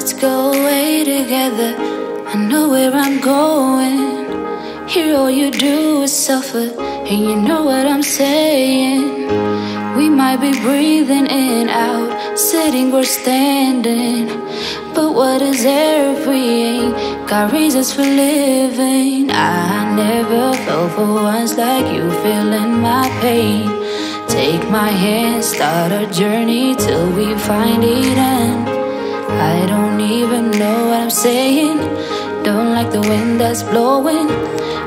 go away together. I know where I'm going. Here, all you do is suffer, and you know what I'm saying. We might be breathing in, out, sitting or standing. But what is ain't got reasons for living? I never felt for once like you feeling my pain. Take my hand, start a journey till we find it end. I don't even know what I'm saying. Don't like the wind that's blowing,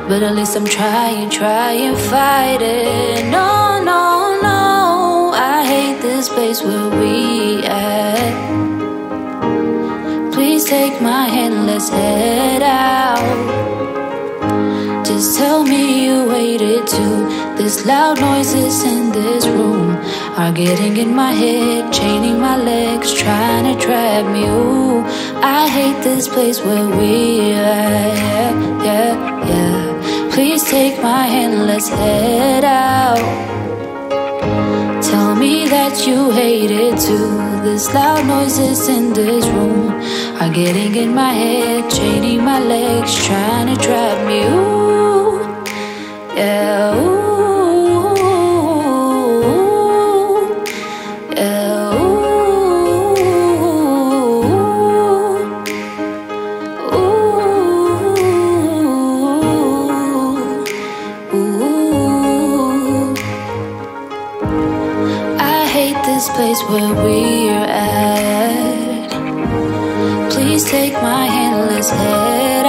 but at least I'm trying, trying, fighting. No, no, no. I hate this place where we at. Please take my hand, let's head out. Tell me you waited too. This loud noises in this room are getting in my head, chaining my legs, trying to trap me. Ooh, I hate this place where we are. Yeah, yeah, yeah. Please take my hand, let's head out. Tell me that you hate it too. This loud noises in this room are getting in my head, chaining my legs, trying to trap me. Ooh, yeah, ooh, yeah, ooh, ooh, ooh. I hate this place where we're at. Please take my hand, let's head.